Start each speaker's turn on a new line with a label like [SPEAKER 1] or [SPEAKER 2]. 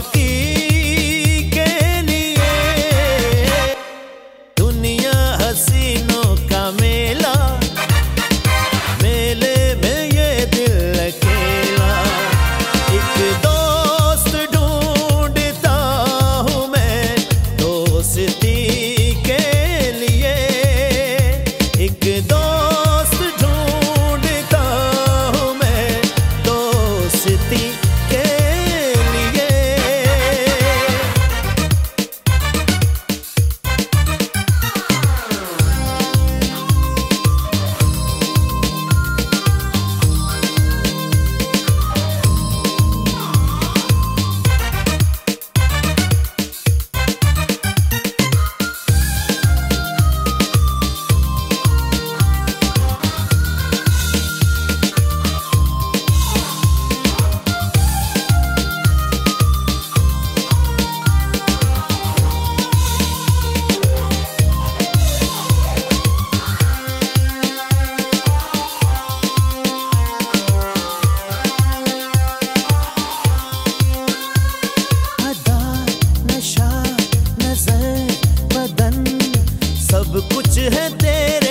[SPEAKER 1] should meter